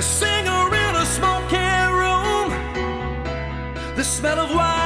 A singer in a smoky room, the smell of wine